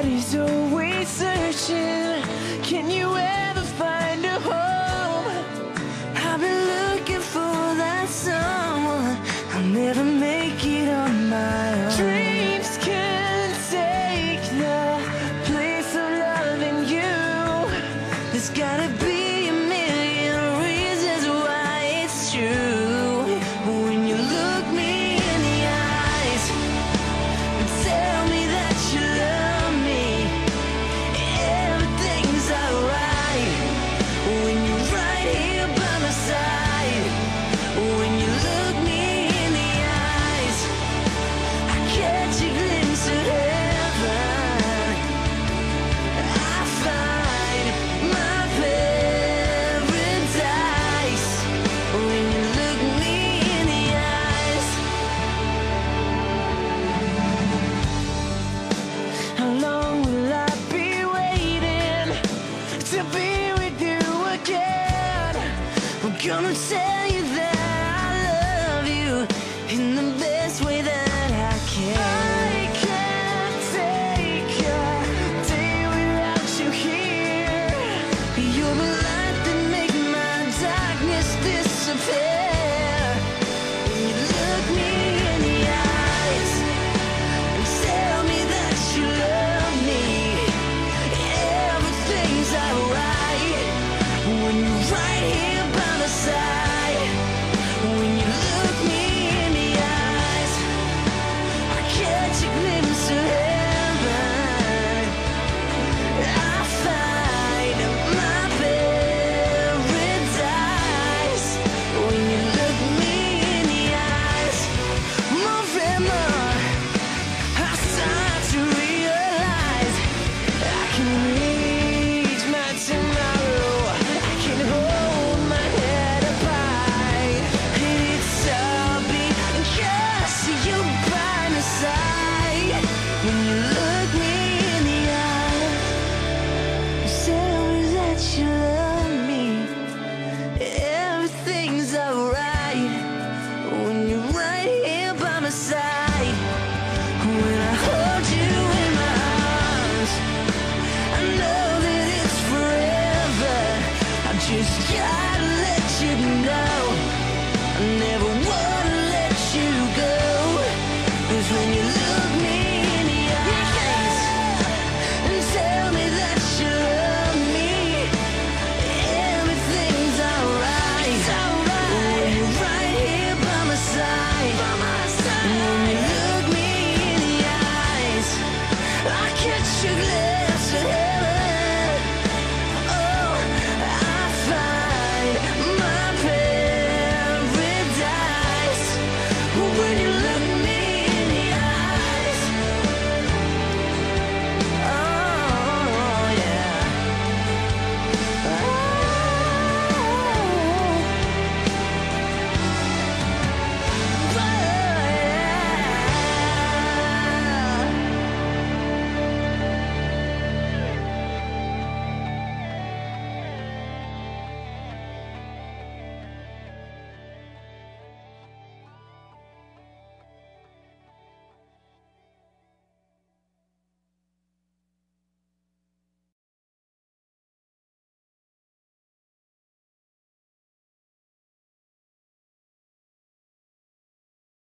body's always searching. Can you ever find a home? I've been looking for that someone. I'll never make it on my own. Dreams can take the place of loving you. There's gotta be. gonna tell you that I love you in the best way that I can. I can't take a day without you here. You're the light that makes my darkness disappear. just got